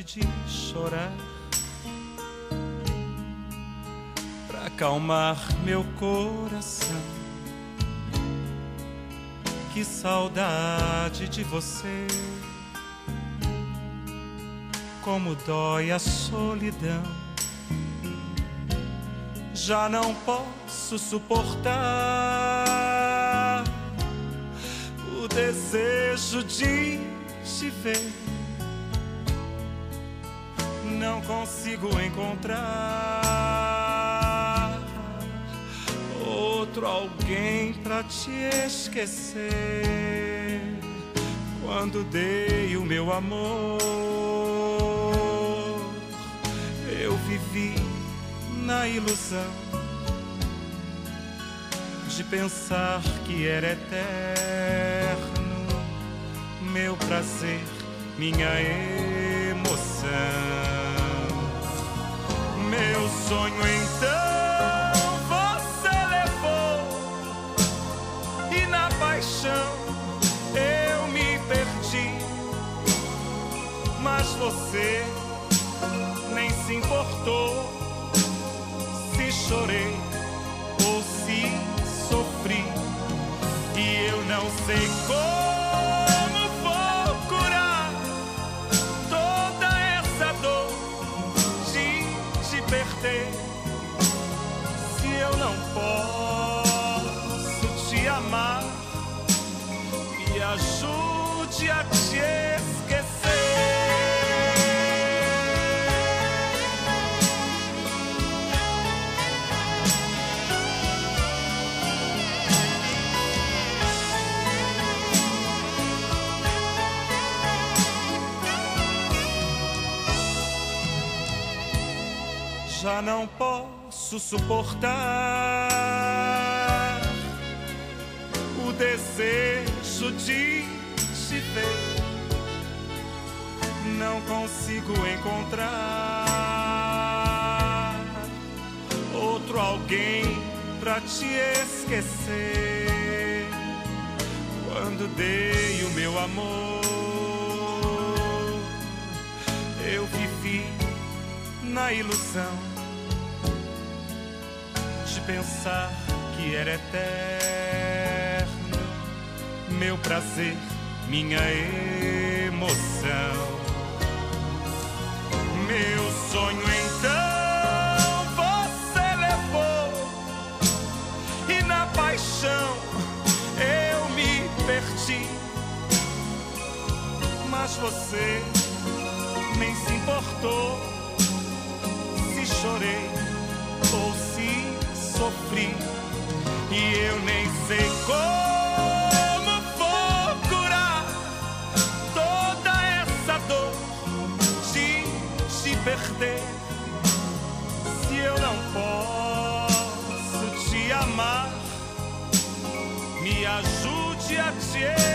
de chorar. Pra acalmar meu coração. Que saudade de você. Como dói a solidão. Já não posso suportar o desejo de te ver não consigo encontrar outro alguém pra te esquecer. Quando dei o meu amor, eu vivi na ilusão de pensar que era eterno meu prazer, minha emoção meu sonho então você levou. E na paixão eu me perdi. Mas você nem se importou se chorei ou se sofri. E eu não sei como já não posso suportar o desejo de te ver. Não consigo encontrar outro alguém pra te esquecer. Quando dei o meu amor, eu vivi na ilusão de pensar que era eterno meu prazer, minha emoção. Meu sonho então você levou e na paixão eu me perdi. Mas você nem se importou se chorei sofri. E eu nem sei como vou curar toda essa dor de te perder. Se eu não posso te amar me ajude a te